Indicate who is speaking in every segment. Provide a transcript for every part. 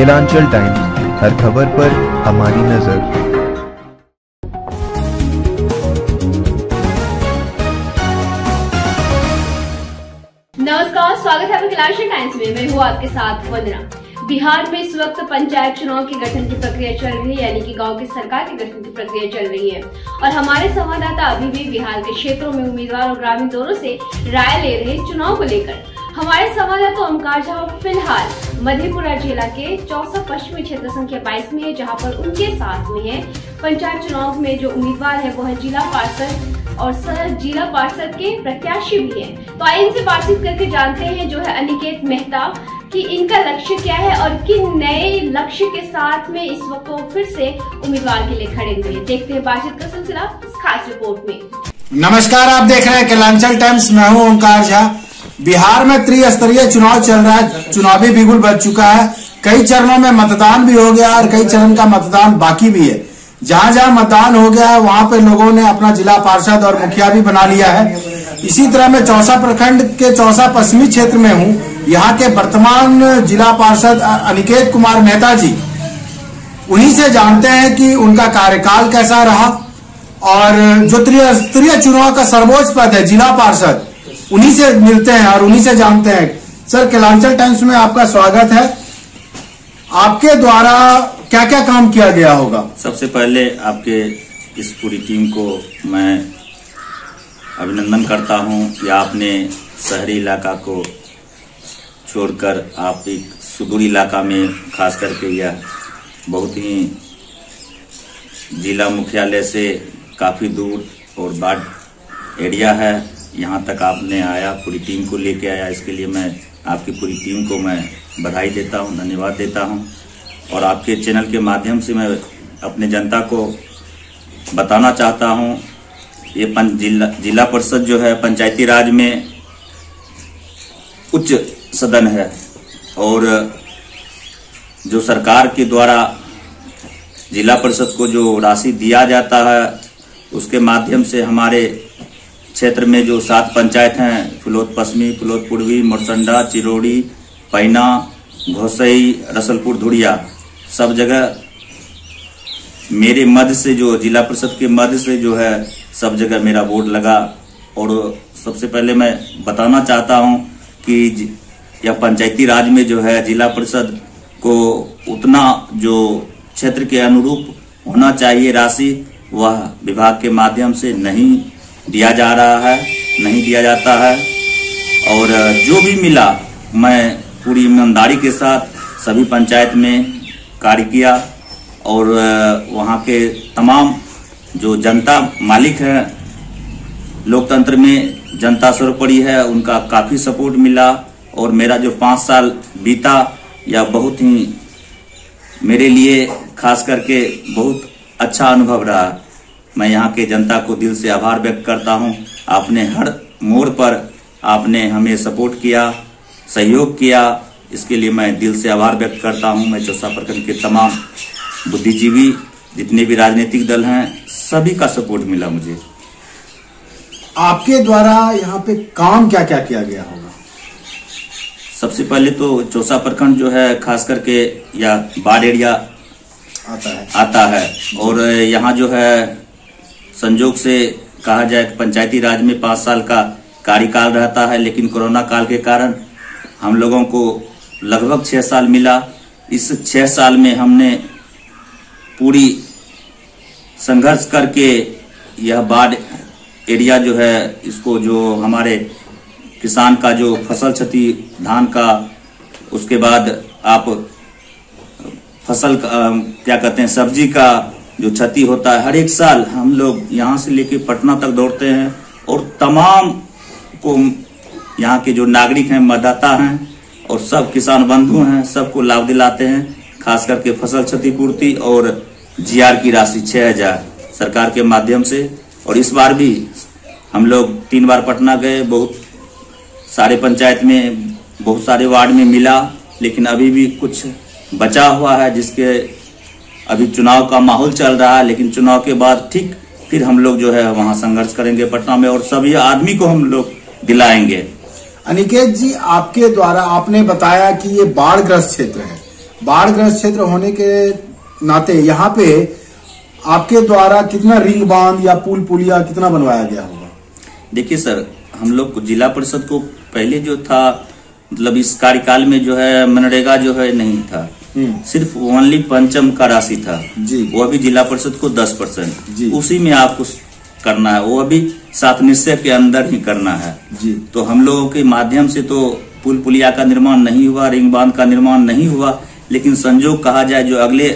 Speaker 1: Kelanchal times, हर खबर पर हमारी नज़र।
Speaker 2: नमस्कार, स्वागत है टाइम्स में। मैं हूँ आपके साथ वंदना। बिहार में इस वक्त पंचायत चुनाव के गठन की प्रक्रिया चल रही है, यानी कि गाँव की सरकार के गठन की प्रक्रिया चल रही है। और हमारे संवाददाता अभी भी बिहार के क्षेत्रों में उम्मीदवार और ग्रामीण दोनों से राय ले रहे चुनाव को लेकर। हमारे संवाददाता ओमकार झा, फ़िलहाल मधेपुरा जिला के चौसठ पश्चिमी क्षेत्र संख्या 22 में है, जहाँ पर उनके साथ में है। पंचायत चुनाव में जो उम्मीदवार है, वो है जिला पार्षद और सर, जिला पार्षद के प्रत्याशी भी हैं। तो आइए इनसे बातचीत करके जानते हैं, जो है अनिकेत मेहता, कि इनका लक्ष्य क्या है और किन नए लक्ष्य के साथ में इस वक्त वो फिर से उम्मीदवार के लिए खड़े हुए देखते हैं बातचीत का सिलसिला इस खास रिपोर्ट में।
Speaker 3: नमस्कार, आप देख रहे हैं केलांचल टाइम्स। मैं हूँ ओंकार झा। बिहार में त्रिस्तरीय चुनाव चल रहा है, चुनावी बिगुल बच चुका है। कई चरणों में मतदान भी हो गया और कई चरण का मतदान बाकी भी है। जहाँ जहाँ मतदान हो गया है, वहाँ पे लोगों ने अपना जिला पार्षद और मुखिया भी बना लिया है। इसी तरह मैं चौसा प्रखंड के चौसा पश्चिमी क्षेत्र में हूँ। यहाँ के वर्तमान जिला पार्षद अनिकेत कुमार मेहता जी, उन्हीं से जानते हैं कि उनका कार्यकाल कैसा रहा। और जो त्रिस्तरीय चुनाव का सर्वोच्च पद है, जिला पार्षद उन्हीं से मिलते हैं और उन्हीं से जानते हैं। सर, केलांचल टाइम्स में आपका स्वागत है। आपके द्वारा क्या क्या काम किया गया होगा?
Speaker 4: सबसे पहले आपके इस पूरी टीम को मैं अभिनंदन करता हूँ कि आपने शहरी इलाका को छोड़कर आप एक सुदूर इलाका में, खास करके यह बहुत ही जिला मुख्यालय से काफ़ी दूर और बाढ़ एरिया है। यहाँ तक आपने आया, पूरी टीम को लेके आया। इसके लिए मैं, आपकी पूरी टीम को मैं बधाई देता हूँ, धन्यवाद देता हूँ। और आपके चैनल के माध्यम से मैं अपने जनता को बताना चाहता हूँ, ये जिला जिला परिषद जो है, पंचायती राज में उच्च सदन है। और जो सरकार के द्वारा जिला परिषद को जो राशि दिया जाता है, उसके माध्यम से हमारे क्षेत्र में जो सात पंचायत हैं, फुलोत पश्चिमी, फुलोत पूर्वी, मोरसंडा, चिरोड़ी, पैना, घोसई, रसलपुर, धुड़िया, सब जगह मेरे मध्य से जो, जिला परिषद के मध्य से जो है, सब जगह मेरा बोर्ड लगा। और सबसे पहले मैं बताना चाहता हूँ कि यह पंचायती राज में जो है, जिला परिषद को उतना जो क्षेत्र के अनुरूप होना चाहिए राशि, वह विभाग के माध्यम से नहीं दिया जा रहा है, नहीं दिया जाता है। और जो भी मिला, मैं पूरी ईमानदारी के साथ सभी पंचायत में कार्य किया और वहाँ के तमाम जो जनता मालिक हैं, लोकतंत्र में जनता सर्वोपरि है, उनका काफ़ी सपोर्ट मिला और मेरा जो पाँच साल बीता या बहुत ही मेरे लिए खास करके बहुत अच्छा अनुभव रहा। मैं यहाँ के जनता को दिल से आभार व्यक्त करता हूँ। आपने हर मोड़ पर आपने हमें सपोर्ट किया सहयोग किया। इसके लिए मैं दिल से आभार व्यक्त करता हूँ। मैं चौसा प्रखंड के तमाम बुद्धिजीवी जितने भी राजनीतिक दल हैं सभी का सपोर्ट मिला मुझे।
Speaker 3: आपके द्वारा यहाँ पे काम क्या क्या किया गया होगा?
Speaker 4: सबसे पहले तो चौसा प्रखंड जो है खास करके या बाढ़ एरिया
Speaker 3: आता है।
Speaker 4: आता है। और यहाँ जो है संजोग से कहा जाए कि पंचायती राज में पाँच साल का कार्यकाल रहता है, लेकिन कोरोना काल के कारण हम लोगों को लगभग छः साल मिला। इस छः साल में हमने पूरी संघर्ष करके यह बाढ़ एरिया जो है, इसको जो हमारे किसान का जो फ़सल क्षति, धान का, उसके बाद आप फ़सल का क्या कहते हैं, सब्ज़ी का जो क्षति होता है, हर एक साल हम लोग यहाँ से लेके पटना तक दौड़ते हैं और तमाम को यहाँ के जो नागरिक हैं, मतदाता हैं और सब किसान बंधु हैं, सबको लाभ दिलाते हैं, खास करके फ़सल क्षतिपूर्ति और जीआर की राशि छः हज़ार सरकार के माध्यम से। और इस बार भी हम लोग तीन बार पटना गए, बहुत सारे पंचायत में, बहुत सारे वार्ड में मिला, लेकिन अभी भी कुछ बचा हुआ है जिसके अभी चुनाव का माहौल चल रहा है लेकिन चुनाव के बाद ठीक फिर हम लोग जो है वहाँ संघर्ष करेंगे पटना में और सभी आदमी को हम लोग दिलाएँगे।
Speaker 3: अनिकेत जी आपके द्वारा आपने बताया कि ये बाढ़ ग्रस्त क्षेत्र है। बाढ़ ग्रस्त क्षेत्र होने के नाते यहाँ पे आपके द्वारा कितना रिंग बाँध या पुल पुलिया कितना बनवाया गया होगा?
Speaker 4: देखिए सर हम लोग जिला परिषद को पहले जो था मतलब इस कार्यकाल में जो है मनरेगा जो है नहीं था। सिर्फ़ ओनली पंचम का राशि था।
Speaker 3: जी।
Speaker 4: वो अभी जिला परिषद को दस परसेंट। उसी में आपको करना है। वो अभी सात निश्चय के अंदर ही करना है।
Speaker 3: जी।
Speaker 4: तो हम लोगों के माध्यम से तो पुल पुलिया का निर्माण नहीं हुआ रिंग बाँध का निर्माण नहीं हुआ लेकिन संजोग कहा जाए जो अगले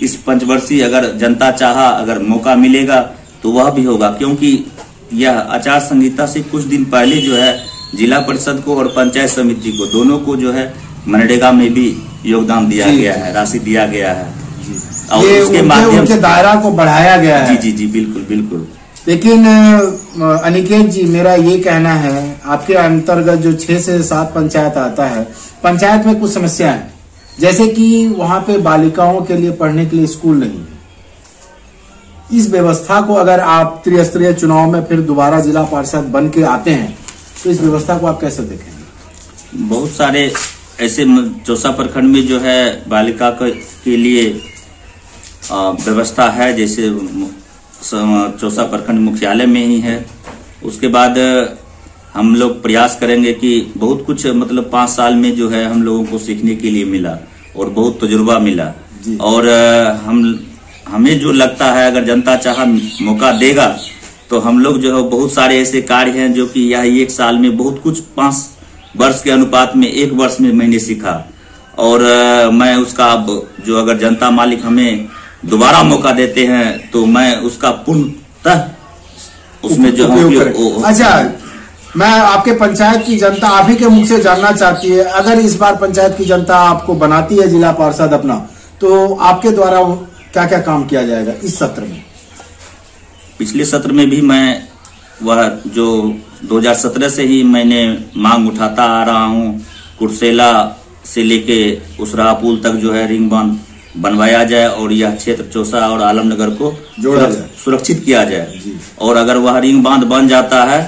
Speaker 4: इस पंचवर्षीय अगर जनता चाहा अगर मौका मिलेगा तो वह भी होगा। क्योंकि यह आचार संहिता से कुछ दिन पहले जो है जिला परिषद को और पंचायत समिति को दोनों को जो है मनरेगा में भी योगदान दिया गया है राशि दिया गया है। और उसके माध्यम से
Speaker 3: दायरा को बढ़ाया गया है।
Speaker 4: जी जी जी बिल्कुल बिल्कुल।
Speaker 3: लेकिन अनिकेत जी मेरा ये कहना है आपके अंतर्गत जो छह से सात पंचायत आता है पंचायत में कुछ समस्या है। जैसे कि वहाँ पे बालिकाओं के लिए पढ़ने के लिए स्कूल नहीं है। इस व्यवस्था को अगर आप त्रिस्तरीय चुनाव में फिर दोबारा जिला पार्षद बन के आते हैं तो इस व्यवस्था को आप कैसे देखेंगे?
Speaker 4: बहुत सारे ऐसे चौसा प्रखंड में जो है बालिका के लिए व्यवस्था है जैसे चौसा प्रखंड मुख्यालय में ही है। उसके बाद हम लोग प्रयास करेंगे कि बहुत कुछ मतलब पाँच साल में जो है हम लोगों को सीखने के लिए मिला और बहुत तजुर्बा मिला। और हम हमें जो लगता है अगर जनता चाह मौका देगा तो हम लोग जो है बहुत सारे ऐसे कार्य हैं जो कि यह एक साल में बहुत कुछ पाँच वर्ष के अनुपात में एक वर्ष में मैंने सीखा। और मैं उसका अब जो अगर जनता मालिक हमें दोबारा मौका देते हैं तो मैं उसका पूर्णतः उसमें जो है
Speaker 3: अच्छा मैं आपके पंचायत की जनता आप ही के मुख से जानना चाहती है अगर इस बार पंचायत की जनता आपको बनाती है जिला पार्षद अपना तो आपके द्वारा क्या क्या काम किया जाएगा इस सत्र में?
Speaker 4: पिछले सत्र में भी मैं वह जो 2017 से ही मैंने मांग उठाता आ रहा हूँ कुर्सेला से लेके उसराहा पुल तक जो है रिंग बाँध बनवाया जाए और यह क्षेत्र चौसा और आलमनगर को
Speaker 3: जोड़ा जाए।
Speaker 4: सुरक्षित किया जाए। और अगर वह रिंग बाँध बन जाता है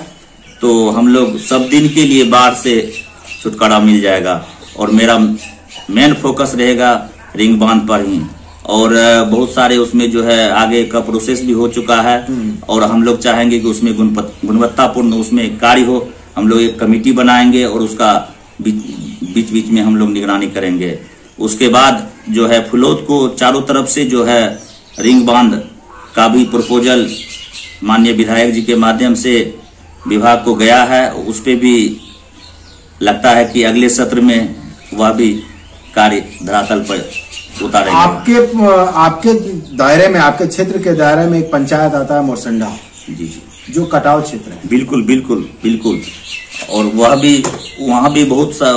Speaker 4: तो हम लोग सब दिन के लिए बाढ़ से छुटकारा मिल जाएगा और मेरा मेन फोकस रहेगा रिंग बाँध पर ही। और बहुत सारे उसमें जो है आगे का प्रोसेस भी हो चुका है। और हम लोग चाहेंगे कि उसमें गुणवत्तापूर्ण उसमें कार्य हो। हम लोग एक कमेटी बनाएँगे और उसका बीच बीच में हम लोग निगरानी करेंगे। उसके बाद जो है फुलोत को चारों तरफ़ से जो है रिंग बाँध का भी प्रपोजल माननीय विधायक जी के माध्यम से विभाग को गया है। उस पर भी लगता है कि अगले सत्र में वह भी कार्य धरातल पर उतारेंगे।
Speaker 3: आपके आपके दायरे में आपके क्षेत्र के दायरे में एक पंचायत आता है मोरसंडा।
Speaker 4: जी जी।
Speaker 3: जो कटाव क्षेत्र है।
Speaker 4: बिल्कुल बिल्कुल बिल्कुल। और वह भी वहाँ भी बहुत सा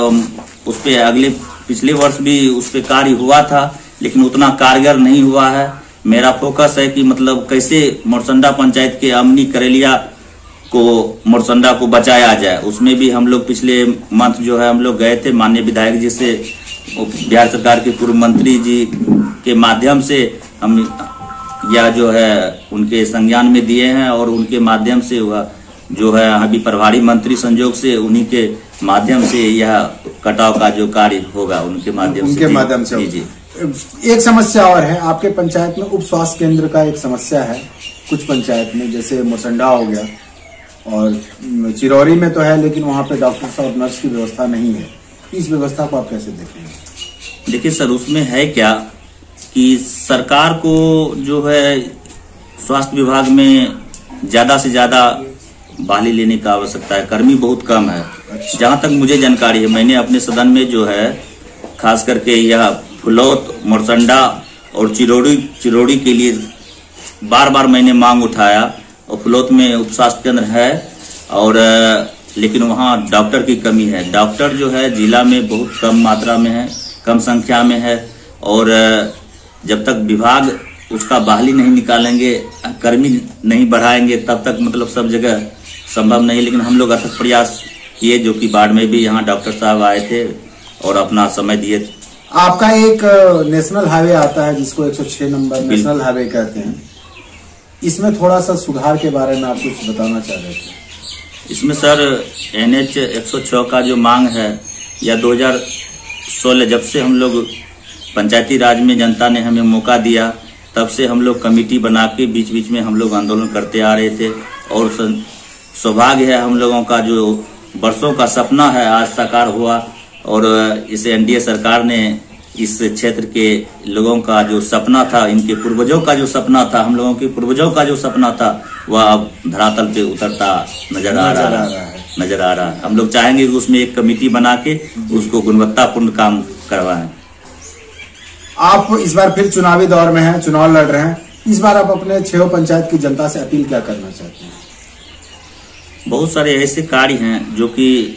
Speaker 4: उस अगले पिछले वर्ष भी उस पे कार्य हुआ था लेकिन उतना कारगर नहीं हुआ है। मेरा फोकस है कि मतलब कैसे मोरसंडा पंचायत के अमनी करेलिया को मोरसंडा को बचाया जाए। उसमें भी हम लोग पिछले मंथ जो है हम लोग गए थे माननीय विधायक जी से बिहार सरकार के पूर्व मंत्री जी के माध्यम से हम यह जो है उनके संज्ञान में दिए हैं और उनके माध्यम से वह जो है अभी प्रभारी मंत्री संजोग से उन्हीं के माध्यम से यह कटाव का जो कार्य होगा उनके माध्यम से।
Speaker 3: उनके
Speaker 4: जी,
Speaker 3: माध्यम से
Speaker 4: जी जी।
Speaker 3: एक समस्या और है आपके पंचायत में उप स्वास्थ्य केंद्र का एक समस्या है कुछ पंचायत में जैसे मोसंडा हो गया और चिरौरी में तो है लेकिन वहाँ पे डॉक्टर और नर्स की व्यवस्था नहीं है। इस व्यवस्था को आप कैसे देखेंगे
Speaker 4: देखिए सर उसमें है क्या कि सरकार को जो है स्वास्थ्य विभाग में ज़्यादा से ज़्यादा बहाली लेने का आवश्यकता है कर्मी बहुत कम है
Speaker 3: अच्छा।
Speaker 4: जहाँ तक मुझे जानकारी है मैंने अपने सदन में जो है खास करके यह फुलौत मोरसंडा और चिरौड़ी चिरौड़ी के लिए बार बार मैंने मांग उठाया और फुलौत में उप स्वास्थ्य केंद्र है और लेकिन वहाँ डॉक्टर की कमी है। डॉक्टर जो है जिला में बहुत कम मात्रा में है कम संख्या में है और जब तक विभाग उसका बहाली नहीं निकालेंगे कर्मी नहीं बढ़ाएँगे तब तक मतलब सब जगह संभव नहीं। लेकिन हम लोग अथक प्रयास किए जो कि बाढ़ में भी यहाँ डॉक्टर साहब आए थे और अपना समय दिए।
Speaker 3: आपका एक नेशनल हाईवे आता है जिसको 106 नंबर नेशनल हाईवे कहते हैं। इसमें थोड़ा सा सुधार के बारे में आप कुछ बताना चाह रहे थे।
Speaker 4: इसमें सर एन एच एक सौ छः का जो मांग है, या 2016 जब से हम लोग पंचायती राज में जनता ने हमें मौका दिया, तब से हम लोग कमेटी बना के बीच बीच में हम लोग आंदोलन करते आ रहे थे। और सौभाग्य है हम लोगों का जो वर्षों का सपना है, आज साकार हुआ। और इस एनडीए सरकार ने इस क्षेत्र के लोगों का जो सपना था इनके पूर्वजों का जो सपना था हम लोगों के पूर्वजों का जो सपना था वह अब धरातल पे उतरता नज़र आ रहा है।
Speaker 3: है।
Speaker 4: नज़र आ रहा है। हम लोग चाहेंगे कि उसमें एक कमेटी बना के उसको गुणवत्तापूर्ण काम करवाएँ।
Speaker 3: आप इस बार फिर चुनावी दौर में हैं चुनाव लड़ रहे हैं। इस बार आप अपने छह पंचायत की जनता से अपील क्या करना चाहते हैं?
Speaker 4: बहुत सारे ऐसे कार्य हैं जो कि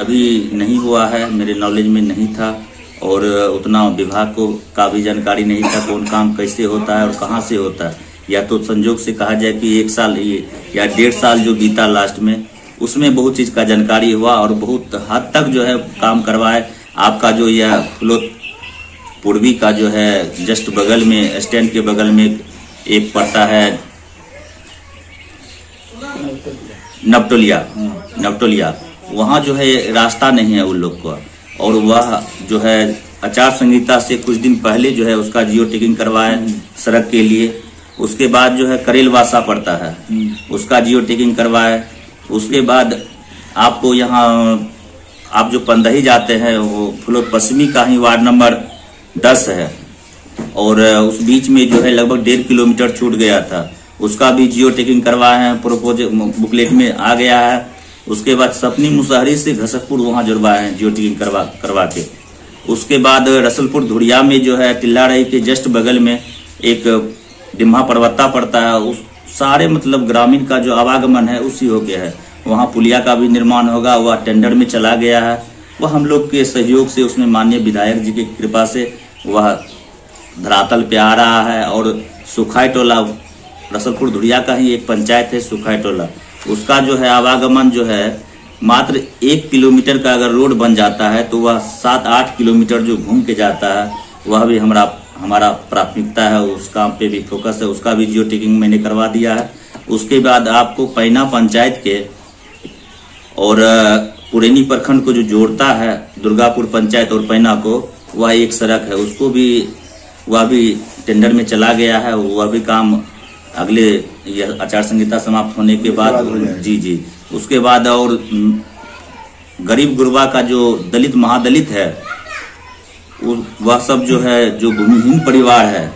Speaker 4: अभी नहीं हुआ है मेरे नॉलेज में नहीं था। और उतना विभाग को का भी जानकारी नहीं था कौन काम कैसे होता है और कहाँ से होता है। या तो संजोग से कहा जाए कि एक साल ये या डेढ़ साल जो बीता लास्ट में उसमें बहुत चीज़ का जानकारी हुआ और बहुत हद तक जो है काम करवाए। आपका जो यह फ्लो पूर्वी का जो है जस्ट बगल में स्टैंड के बगल में एक पड़ता है नपटोलिया नपटोलिया वहाँ जो है रास्ता नहीं है उन लोग का। और वह जो है आचार संहिता से कुछ दिन पहले जो है उसका जियो टिकिंग करवाए सड़क के लिए। उसके बाद जो है करेल वासा पड़ता है। उसका जियो टिकिंग करवाए। उसके बाद आपको यहाँ आप जो पंदही जाते हैं वो फुलोत पश्चिमी का ही वार्ड नंबर दस है। और उस बीच में जो है लगभग डेढ़ किलोमीटर छूट गया था। उसका भी जियो टेकिंग करवाए हैं प्रोपोज बुकलेट में आ गया है। उसके बाद सपनी मुसहरी से घसकपुर वहाँ जुड़वाए हैं, जियो टेकिंग करवा करवा के। उसके बाद रसलपुर धुरिया में जो है टिल्ला के जस्ट बगल में एक डिम्हा पर्वता पड़ता है, उस सारे मतलब ग्रामीण का जो आवागमन है, उसी हो गया है। वहाँ पुलिया का भी निर्माण होगा, वह टेंडर में चला गया है। वह हम लोग के सहयोग से उसमें माननीय विधायक जी की कृपा से वह धरातल पे आ रहा है, और सुखाई टोला, रसलपुर धुरिया का ही एक पंचायत है, सुखाई टोला। उसका जो है आवागमन जो है मात्र एक किलोमीटर का अगर रोड बन जाता है तो वह सात आठ किलोमीटर जो घूम के जाता है, वह भी हमारा हमारा प्राथमिकता है, उस काम पे भी फोकस है, उसका भी जियो टिकिंग मैंने करवा दिया है। उसके बाद आपको पैना पंचायत के और पुरेनी प्रखंड को जो जोड़ता है, दुर्गापुर पंचायत और पैना को, वह एक सड़क है, उसको भी, वह भी टेंडर में चला गया है, वह भी काम अगले यह आचार संहिता समाप्त होने के बाद। जी जी। उसके बाद और गरीब गुरबा का जो दलित महादलित है वह सब जो है जो भूमिहीन परिवार है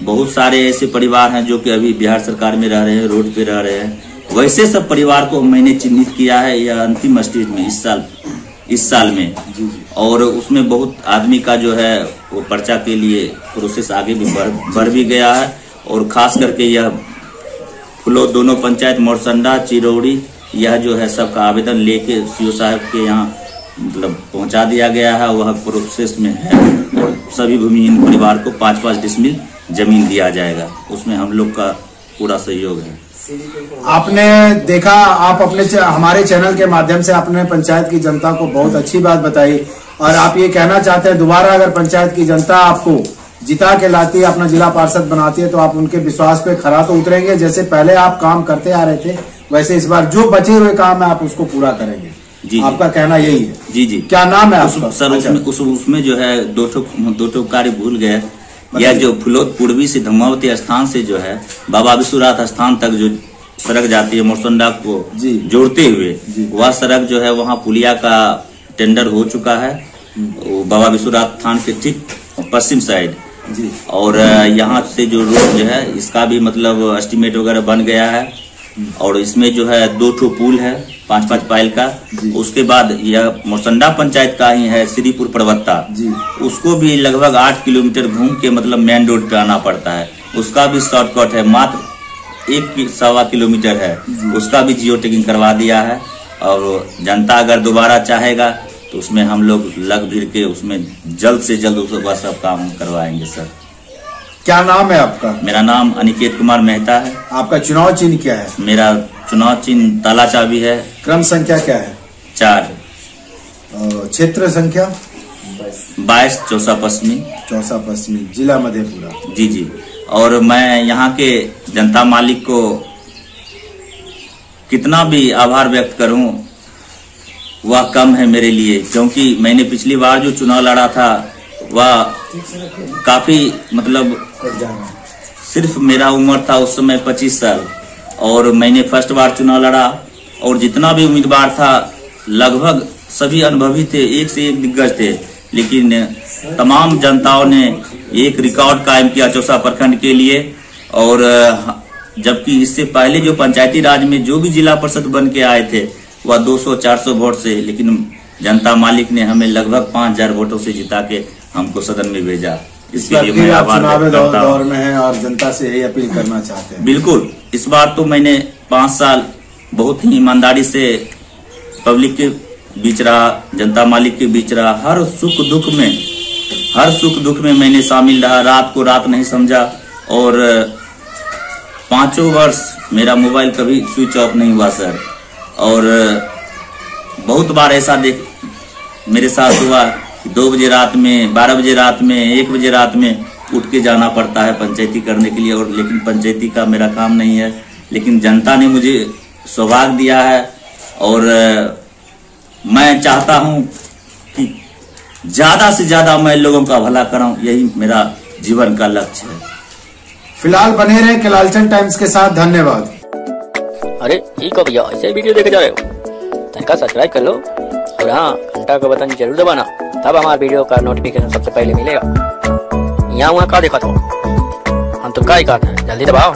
Speaker 4: बहुत सारे ऐसे परिवार हैं जो कि अभी बिहार सरकार में रह रहे हैं रोड पे रह रहे हैं। वैसे सब परिवार को मैंने चिन्हित किया है यह अंतिम स्टेज में इस साल इस साल में। और उसमें बहुत आदमी का जो है वो पर्चा के लिए प्रोसेस आगे भी बढ़ बढ़ भी गया है। और खास करके यह फुलो दोनों पंचायत मोरसंडा, चिरौड़ी, यह जो है सबका आवेदन लेके सीओ साहब के यहाँ मतलब पहुँचा दिया गया है, वह प्रोसेस में है। और सभी भूमिहीन परिवार को पाँच पाँच डिसमिल ज़मीन दिया जाएगा। उसमें हम लोग का पूरा सहयोग है।
Speaker 3: आपने देखा, आप अपने हमारे चैनल के माध्यम से आपने पंचायत की जनता को बहुत अच्छी बात बताई। और आप ये कहना चाहते हैं, दोबारा अगर पंचायत की जनता आपको जिता के लाती है अपना जिला पार्षद बनाती है तो आप उनके विश्वास पे खरा तो उतरेंगे। जैसे पहले आप काम करते आ रहे थे वैसे इस बार जो बचे हुए काम है आप उसको पूरा करेंगे।
Speaker 4: जी,
Speaker 3: आपका जी। कहना यही है।
Speaker 4: जी जी।
Speaker 3: क्या नाम है आपका?
Speaker 4: सर
Speaker 3: अच्छा।
Speaker 4: उसमें उस, उसमें जो है दो ठो दो ठो कार्य भूल गए। यह जो फुलोद पूर्वी से धमावती स्थान से जो है बाबा विश्वनाथ स्थान तक जो सड़क जाती है मोरसंडा को जोड़ते हुए वह सड़क जो है वहाँ पुलिया का टेंडर हो चुका है। बाबा विश्वनाथ स्थान के ठीक पश्चिम साइड।
Speaker 3: जी।
Speaker 4: और यहाँ से जो रोड जो है इसका भी मतलब एस्टिमेट वगैरह बन गया है। और इसमें जो है दो ठो पुल है पाँच पाँच पाइल का। उसके बाद यह मोरसंडा पंचायत का ही है श्रीपुर पर्वत्ता उसको भी लगभग आठ किलोमीटर घूम के मतलब मेन रोड पे आना पड़ता है। उसका भी शॉर्टकट है मात्र एक सवा किलोमीटर है। उसका भी जियो टेकिंग करवा दिया है। और जनता अगर दोबारा चाहेगा तो उसमें हम लोग लग भीड़ के उसमें जल्द से जल्द उस वह सब काम करवाएँगे सर।
Speaker 3: क्या नाम है आपका?
Speaker 4: मेरा नाम अनिकेत कुमार मेहता है।
Speaker 3: आपका चुनाव चिन्ह क्या है?
Speaker 4: मेरा चुनाव चिन्ह ताला चाबी है।
Speaker 3: क्रम संख्या क्या है?
Speaker 4: चार।
Speaker 3: क्षेत्र संख्या?
Speaker 4: बाईस चौसा पश्चिमी।
Speaker 3: चौसा पश्चिमी जिला मधेपुरा।
Speaker 4: जी जी। और मैं यहाँ के जनता मालिक को कितना भी आभार व्यक्त करूँ वह कम है मेरे लिए, क्योंकि मैंने पिछली बार जो चुनाव लड़ा था, वह काफ़ी मतलब सिर्फ़ मेरा उम्र था उस समय पच्चीस साल, और मैंने फ़र्स्ट बार चुनाव लड़ा, और जितना भी उम्मीदवार था, लगभग सभी अनुभवी थे, एक से एक दिग्गज थे, लेकिन तमाम जनताओं ने एक रिकॉर्ड कायम किया चौसा प्रखंड के लिए, और, जबकि इससे पहले जो पंचायती राज में जो भी जिला परिषद बन के आए थे वह 200-400 वोट से लेकिन जनता मालिक ने हमें लगभग 5000 वोटों से जिता के हमको सदन में भेजा। इसके लिए मैं आभार करता
Speaker 3: दौर में है और जनता से यही अपील करना चाहते हैं।
Speaker 4: बिल्कुल इस बार तो मैंने पाँच साल बहुत ही ईमानदारी से पब्लिक के बीच रहा जनता मालिक के बीच रहा। हर सुख दुख में हर सुख दुख में मैंने शामिल रहा। रात को रात नहीं समझा और पाँचों वर्ष मेरा मोबाइल कभी स्विच ऑफ़ नहीं हुआ सर। और बहुत बार ऐसा देख, मेरे साथ हुआ दो बजे रात में, बारह बजे रात में, एक बजे रात में उठ के जाना पड़ता है पंचायती करने के लिए और लेकिन पंचायती का मेरा काम नहीं है। लेकिन जनता ने मुझे सौभाग्य दिया है और मैं चाहता हूँ कि ज़्यादा से ज़्यादा मैं लोगों का भला कराऊं, यही मेरा जीवन का लक्ष्य है।
Speaker 3: फ़िलहाल बने रहे कलालचन टाइम्स के साथ, धन्यवाद।
Speaker 5: अरे, ठीक हो भैया, ऐसे वीडियो देखे जा रहे हो। तनका सब्सक्राइब कर लो। और हाँ घंटा का बटन ज़रूर दबाना। तब हमारे वीडियो का नोटिफिकेशन सबसे पहले मिलेगा। यहाँ वहाँ का देखा तो हम तो का हैं। जल्दी दबाओ।